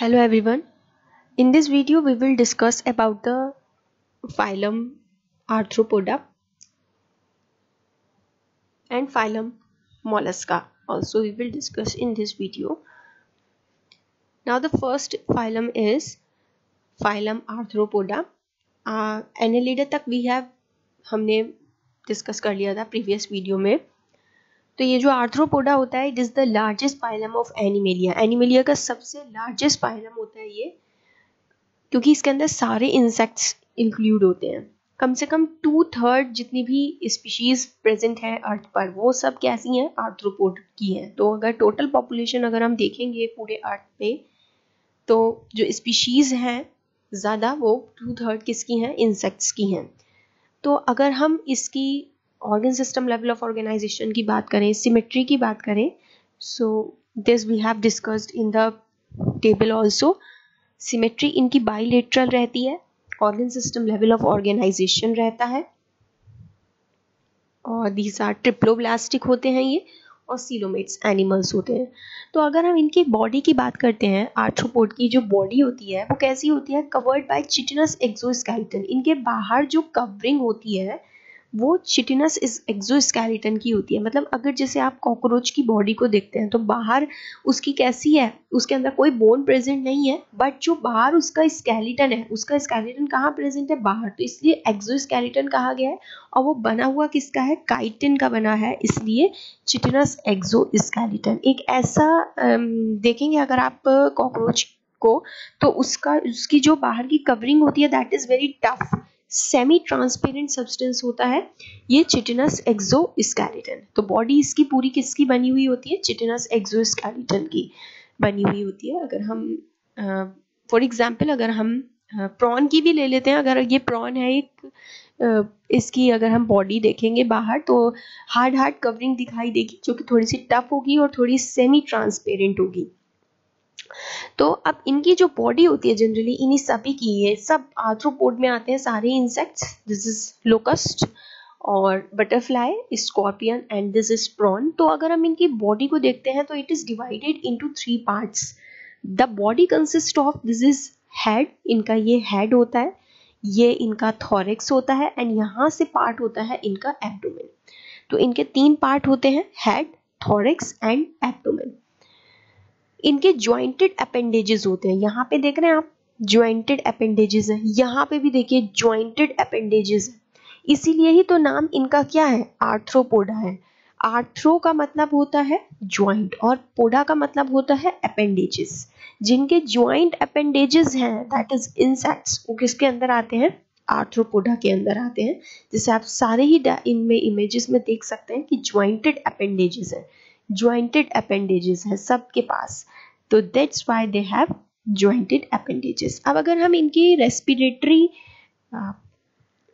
Hello everyone. In this video we will discuss about the phylum Arthropoda and phylum Mollusca. Also we will discuss in this video. Now the first phylum is phylum Arthropoda. Uh, Annelida तक we have हमने discuss कर लिया था previous video में तो ये जो Arthropoda होता है it is the largest phylum of Animalia Animalia का सबसे लार्जेस्ट पाइलम होता है ये, क्योंकि इसके अंदर सारे इंसेक्ट्स इंक्लूड होते हैं। कम से कम टू थर्ड जितनी भी स्पीशीज प्रेजेंट है अर्थ पर, वो सब कैसी हैं? आर्थ्रोपोड की हैं। तो अगर टोटल पॉपुलेशन अगर हम देखेंगे पूरे अर्थ पे तो जो स्पीशीज हैं, ज़्यादा वो टू थर्ड किसकी हैं? इंसेक्ट्स की हैं। तो अगर हम इसकी organ system level of organisation की बात करें सिमेट्री की बात करें so this we have discussed in the table also symmetry इनकी बाईलेटरल रहती है organ system level of organisation रहता है, और दीज आर ट्रिप्लोब्लास्टिक होते हैं ये, और सीलोमेट्स एनिमल्स होते हैं। तो अगर हम इनकी बॉडी की बात करते हैं आर्थ्रोपोड की जो बॉडी होती है, वो कैसी होती है? कवर्ड बाय चिटिनस एक्सोस्केलेटन इनके बाहर जो कवरिंग होती है वो चिटिनस इस एक्जोस्केलेटन की होती है। मतलब अगर जैसे आप कॉकरोच की बॉडी को देखते हैं तो बाहर उसकी कैसी है? उसके अंदर कोई बोन प्रेजेंट नहीं है बट जो बाहर उसका स्केलेटन है, उसका स्केलेटन कहाँ प्रेजेंट है? बाहर। तो इसलिए एक्जोस्केलेटन कहा गया है, और वो बना हुआ किसका है? काइटिन का बना है, इसलिए चिटिनस एक्जोस्केलेटन एक ऐसा देखेंगे अगर आप कॉकरोच को तो उसका, उसकी जो बाहर की कवरिंग होती है that is very tough semi transparent substance होता है, ये चिटिनस एक्सोस्केलेटन तो बॉडी इसकी पूरी किसकी बनी हुई होती है? चिटिनस एक्सोस्केलेटन की बनी हुई होती है। अगर हम फॉर एग्जांपल अगर हम प्रॉन की भी ले लेते हैं। अगर ये प्रॉन है, एक इसकी अगर हम बॉडी देखेंगे बाहर तो हार्ड हार्ड कवरिंग दिखाई देगी, जो कि थोड़ी सी टफ होगी और थोड़ी सेमी ट्रांसपेरेंट होगी। तो अब इनकी जो बॉडी होती है जनरली इन्हीं सभी की ये सब आर्थ्रोपोड में आते हैं सारे इंसेक्ट्स दिस इज़ लोकस्ट और butterfly scorpion and this is prawn तो अगर हम इनकी बॉडी को देखते हैं तो it is divided into three parts the body consist of this is head इनका ये हेड होता है, ये इनका थॉरिक्स होता है एंड यहाँ से पार्ट होता है इनका एब्डोमेन तो इनके तीन पार्ट होते हैं हेड थॉरिक्स एंड एब्डोमेन इनके ज्वाइंटेड अपेंडेजेस होते हैं। यहाँ पे देख रहे हैं आप? ज्वाइंटेड अपेंडेजेस है। यहाँ पे भी देखिए ज्वाइंटेड अपेंडेजेस है। इसीलिए ही तो नाम इनका क्या है? आर्थ्रोपोडा है। आर्थ्रो का मतलब होता है ज्वाइंट और पोडा का मतलब होता है अपेंडेजेस जिनके ज्वाइंट अपेंडेजेस हैं दैट इज़ इंसेक्ट्स वो किसके अंदर आते हैं? आर्थ्रोपोडा के अंदर आते हैं। जैसे आप सारे ही इनमें इमेजेस में देख सकते हैं कि ज्वाइंटेड अपेंडेजेस है। ज्वाइंटेड अपेंडेजेस है सबके पास। तो that's why they have jointed appendages अब अगर हम इनकी रेस्पिरेटरी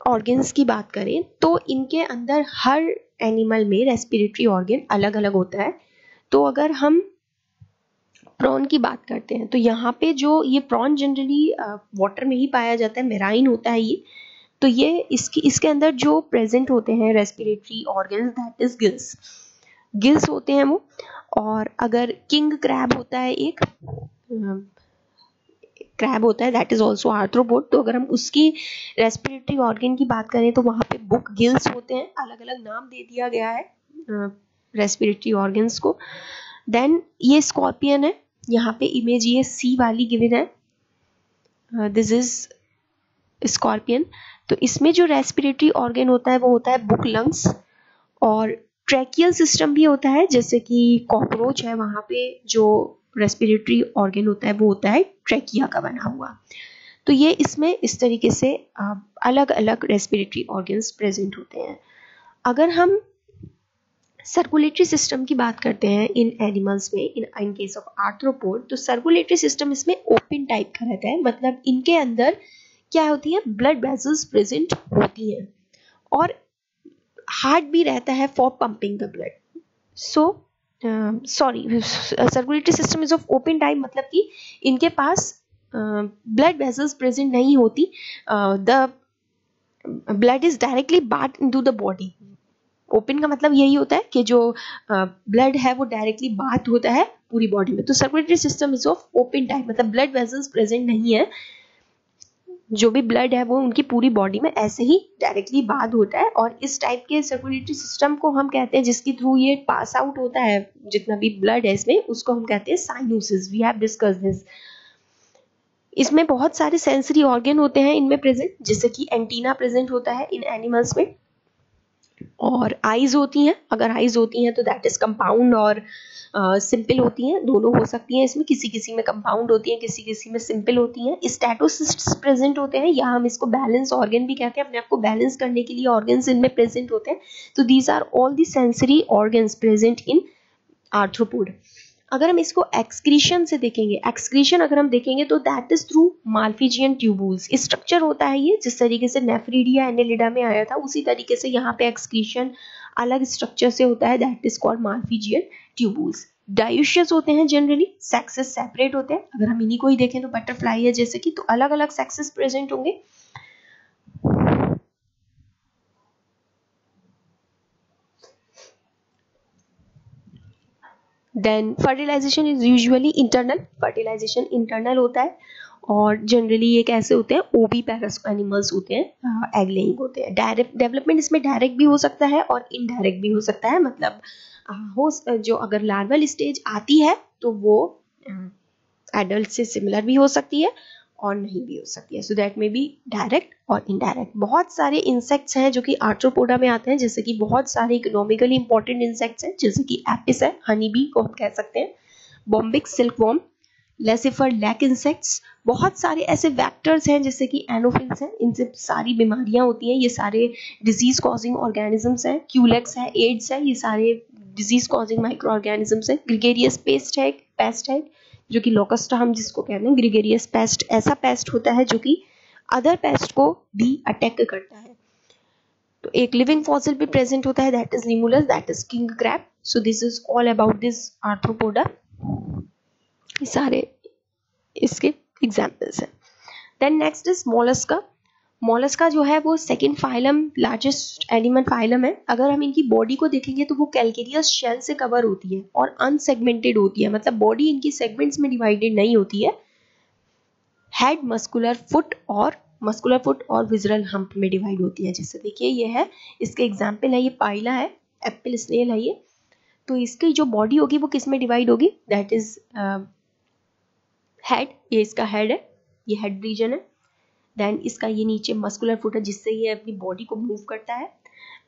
ऑर्गन्स की बात करें तो इनके अंदर हर एनिमल में रेस्पिरेटरी ऑर्गन अलग अलग होता है। तो अगर हम प्रॉन की बात करते हैं तो यहाँ पे जो ये प्रॉन जनरली वाटर में ही पाया जाता है मेराइन होता है ये। तो ये इसकी, इसके अंदर जो प्रेजेंट होते हैं respiratory organs that is gills gills होते हैं वो, और अगर किंग क्रैब होता है एक क्रैब होता है दैट इज़ ऑल्सो आर्थ्रोपोड तो अगर हम उसकी रेस्पिरेटरी ऑर्गेन की बात करें तो वहाँ पे बुक गिल्स होते हैं अलग अलग नाम दे दिया गया है रेस्पिरेटरी ऑर्गन्स को। देन ये स्कॉर्पियन है, यहाँ पे इमेज ये सी वाली गिवन है दिस इज़ स्कॉर्पियन तो इसमें जो रेस्पिरेटरी ऑर्गेन होता है, वो होता है बुक लंग्स और ट्रैकियल सिस्टम भी होता है, जैसे कि कॉकरोच है वहाँ पे, जो रेस्पिरेटरी ऑर्गन होता है, वो होता है ट्रैकिया का बना हुआ। तो ये इसमें इस तरीके से अलग अलग रेस्पिरेटरी ऑर्गन्स प्रेजेंट होते हैं। अगर हम सर्कुलेटरी सिस्टम की बात करते हैं, इन एनिमल्स में in in case of arthropod तो सर्कुलेटरी सिस्टम इसमें ओपन टाइप का रहता है मतलब इनके अंदर क्या होती है ब्लड वेजल्स प्रेजेंट होती हैं। और हार्ट भी रहता है for pumping the blood. So sorry circulatory system is of open type मतलब कि इनके पास ब्लड वेजल्स प्रेजेंट नहीं होती। The blood is directly but in to the body open का मतलब यही होता है कि जो ब्लड uh, है वो डायरेक्टली बात होता है पूरी बॉडी में। तो circulatory system is of open type मतलब ब्लड वेजल्स प्रेजेंट नहीं है। जो भी ब्लड है, वो उनकी पूरी बॉडी में ऐसे ही डायरेक्टली बाद होता है और इस टाइप के सर्कुलेटरी सिस्टम को हम कहते हैं, जिसके थ्रू ये पास आउट होता है, जितना भी ब्लड है इसमें, उसको हम कहते हैं sinuses we have discuss this इसमें बहुत सारे सेंसरी ऑर्गेन होते हैं इनमें प्रेजेंट जैसे कि एंटीना प्रेजेंट होता है इन एनिमल्स में. और आईज होती हैं अगर आईज होती हैं तो दैट इज़ कंपाउंड और सिंपल uh, होती हैं दोनों हो सकती हैं इसमें किसी किसी में कंपाउंड होती हैं किसी किसी में सिंपल होती हैं। स्टैटोसिस्ट प्रेजेंट होते हैं या हम इसको बैलेंस ऑर्गन भी कहते हैं अपने आप को बैलेंस करने के लिए ऑर्गन इनमें प्रेजेंट होते हैं। तो these are all the sensory organs present in arthropod अगर हम इसको एक्सक्रीशन से देखेंगे एक्सक्रीशन अगर हम देखेंगे तो that is through Malpighian tubules structure होता है ये, जिस तरीके से नेफ्रीडिया एनेलिडा में आया था, उसी तरीके से यहाँ पे एक्सक्रीशन अलग स्ट्रक्चर से होता है that is called Malpighian tubules dioecious होते हैं जनरली सेक्सेस सेपरेट होते हैं. अगर हम इन्हीं को ही देखें तो बटरफ्लाई है जैसे कि तो अलग अलग सेक्सेस प्रेजेंट होंगे. Then fertilisation is usually internal fertilisation internal होता है और जनरली ये कैसे होते हैं ओबी पैरस एनिमल्स होते हैं एग लेइंग होते हैं। डायरेक्ट डेवलपमेंट इसमें डायरेक्ट भी हो सकता है और इनडायरेक्ट भी हो सकता है। मतलब हो जो अगर लार्वल स्टेज आती है तो वो एडल्ट से सिमिलर भी हो सकती है। और नहीं भी हो सकती है। So that may be direct और इनडायरेक्ट बहुत सारे इंसेक्ट्स हैं जो कि आर्ट्रोपोडा में आते हैं, जैसे कि बहुत सारे इकोनॉमिकली इंपॉर्टेंट इंसेक्ट्स हैं, जैसे कि एपिस है हनी बी को हम कह सकते हैं Bombyx silk worm Laccifer lac insects बहुत सारे ऐसे वैक्टर्स हैं जैसे कि एनोफिल्स हैं, इनसे सारी बीमारियाँ होती हैं, ये सारे डिज़ीज़ कॉजिंग ऑर्गेनिजम्स हैं क्यूलेक्स है एड्स है, ये सारे डिज़ीज़ कॉजिंग माइक्रो ऑर्गेनिजम्स हैं ग्रिगेरियस पेस्ट है पेस्ट है जो कि लोकस्टा हम जिसको कहते हैं ग्रिगेरियस पेस्ट ऐसा पेस्ट होता है जो कि अदर पेस्ट को भी अटैक करता है। तो एक लिविंग फॉसिल भी प्रेजेंट होता है that is Limulus that is king crab so this is all about this Arthropoda सारे इसके एग्जाम्पल्स हैं। Then next is Mollusca Mollusca जो है वो second phylum largest animal phylum है। अगर हम इनकी बॉडी को देखेंगे तो वो कैलकेरियस शेल से कवर होती है और अनसेगमेंटेड होती है। मतलब बॉडी इनकी सेगमेंट्स में डिवाइडेड नहीं होती है। हेड मस्कुलर फुट और मस्कुलर फुट और विजरल हम्प में डिवाइड होती है। जैसे देखिए, ये है, इसके एग्ज़ाम्पल है, ये पाइला है एप्पल स्नेल है ये। तो इसकी जो बॉडी होगी वो किसमें डिवाइड होगी? दैट इज़ हेड ये इसका हेड है, ये हेड रीजन है। देन इसका ये नीचे मस्कुलर फुट है, जिससे ये अपनी बॉडी को मूव करता है।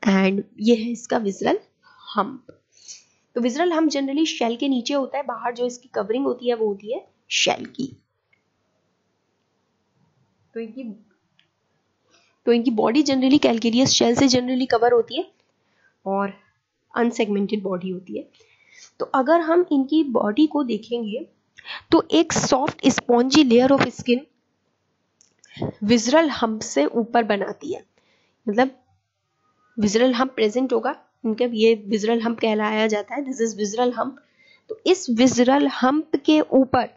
एंड ये है इसका विजरल हम्प तो विजरल हम्प जनरली शेल के नीचे होता है, बाहर जो इसकी कवरिंग होती है, वो होती है शेल की। तो इनकी तो इनकी बॉडी जनरली कैलकेरियस शेल से जनरली कवर होती है और अनसेगमेंटेड बॉडी होती है। तो अगर हम इनकी बॉडी को देखेंगे तो एक soft spongy layer of skin visceral hump से ऊपर बनाती है। मतलब विजरल हम्प प्रेजेंट होगा। इनके ये विजरल हम्प कहलाया जाता है। This is visceral hump. तो इस विजरल हम्प के ऊपर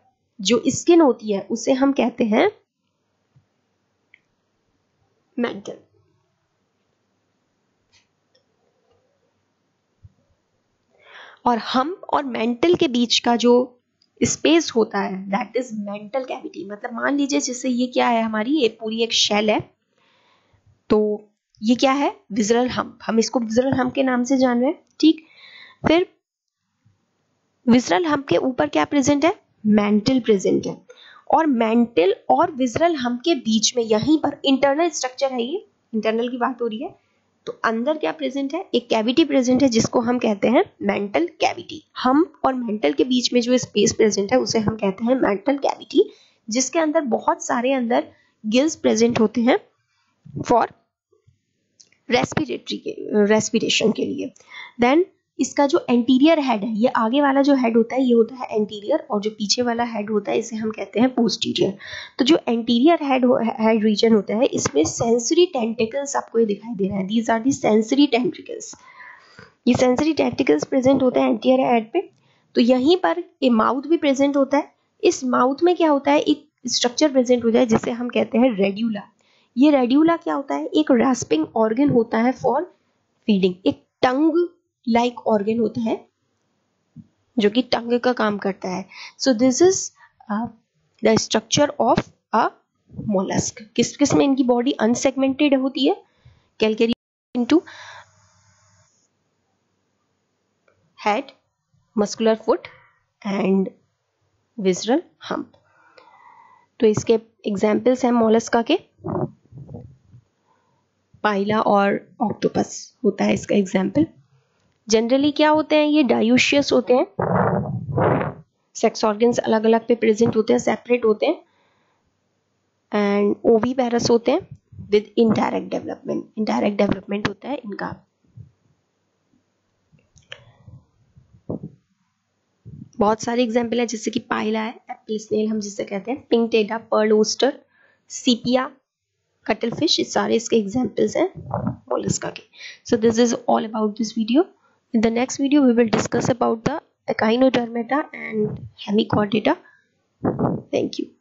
जो स्किन होती है, उसे हम कहते हैं मेंटल और हम और मेंटल के बीच का जो स्पेस होता है. दैट इज़ मेंटल कैविटी मतलब मान लीजिए जैसे ये क्या है हमारी, ये पूरी एक शेल है. तो ये क्या है? विजरल हम हम इसको विजरल हम के नाम से जान रहे हैं. ठीक? फिर विजरल हम के ऊपर क्या प्रेजेंट है? मेंटल प्रेजेंट है. और मेंटल और विजरल हम के बीच में, यहीं पर इंटरनल स्ट्रक्चर है ये. इंटरनल की बात हो रही है. तो अंदर क्या प्रेजेंट है? एक कैविटी प्रेजेंट है जिसको हम कहते हैं मेंटल कैविटी हम और मेंटल के बीच में जो स्पेस प्रेजेंट है उसे हम कहते हैं मेंटल कैविटी जिसके अंदर बहुत सारे अंदर गिल्स प्रेजेंट होते हैं फॉर रेस्पिरेटरी के रेस्पिरेशन के लिए. देन इसका जो एंटीरियर हेड है, ये आगे वाला जो हेड होता है, ये होता है एंटीरियर और जो पीछे वाला हेड होता है, इसे हम कहते हैं पोस्टीरियर तो जो एंटीरियर हेड हेड रीजन होता है, इसमें सेंसरी टेंटिकल्स आपको ये दिखाई दे रहा है. These are the sensory tentacles ये सेंसरी टेंटिकल्स प्रेजेंट होते हैं एंटीरियर हेड पे. तो यहीं पर ये माउथ भी प्रेजेंट होता है. इस माउथ में क्या होता है? एक स्ट्रक्चर प्रेजेंट होता है जिसे हम कहते हैं रेड्यूला ये रेड्यूला क्या होता है? एक रेस्पिंग ऑर्गन होता है फॉर फीडिंग एक टंग लाइक ऑर्गन होता है, जो कि टंग का काम करता है। So this is the structure of a mollusc किस किसमें इनकी बॉडी अनसेगमेंटेड होती है? Calcareous into head muscular foot and visceral hump तो इसके एग्जाम्पल्स हैं मोलस्का के पाइला और ऑक्टोपस होता है इसका एग्ज़ाम्पल जनरली क्या होते हैं? ये डायूशियस होते हैं। सेक्स ऑर्गन्स अलग अलग पे प्रेजेंट होते हैं सेपरेट होते हैं। एंड ओवी पैरस होते हैं with indirect development indirect development होता है इनका। बहुत सारे एग्ज़ाम्पल है, जैसे कि पाइला है एप्पल स्नेल हम जिसे कहते हैं pinctada pearl oyster sepia cuttlefish सारे इसके एग्जाम्पल्स हैं के so this is all about this video in the next video we will discuss about the echinodermata and hemichordata thank you.